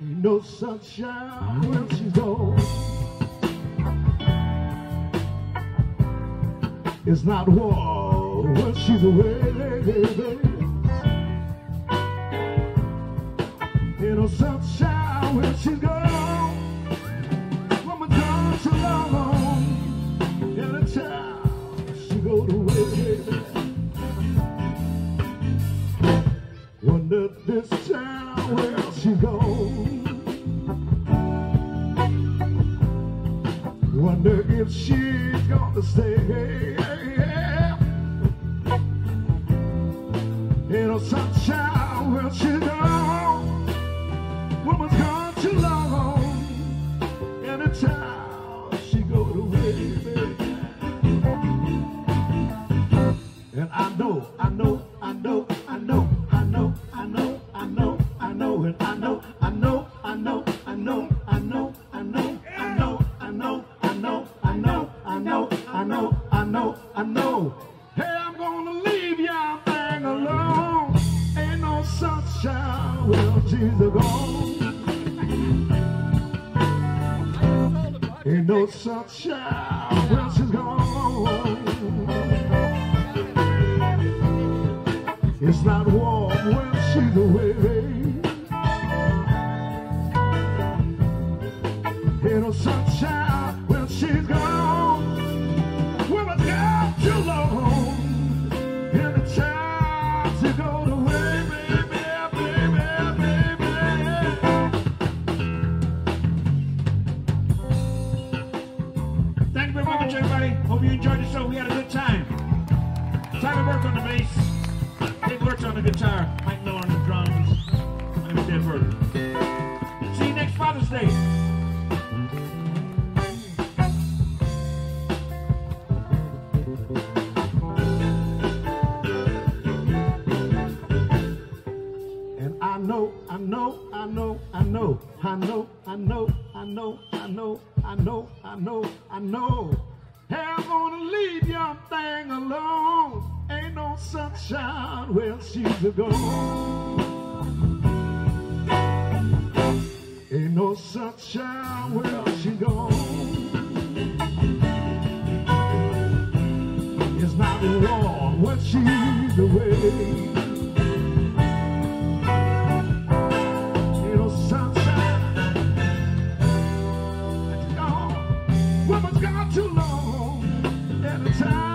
No sunshine when she's gone. It's not warm when she's away. Ain't no sunshine when she's gone. Wonder if she's gonna stay. In a sunshine where she's gone. Woman's gone too long. Anytime she go to away. And I know, I know, I know, she's gone. Ain't no sunshine when she's gone. It's not warm when she's away. Much, everybody. Hope you enjoyed the show. We had a good time. Tyler Burke on the bass. Dave Burke's on the guitar. Mike Miller on the drums. Is Dave Burke. See you next Father's Day. And I know, I know, I know, I know, I know, I know, I know, I know, I know, I know, I know. I'm gonna leave young thing alone. Ain't no sunshine when she's gone. Ain't no sunshine when she's gone. It's not warm when she's away. too long at a time.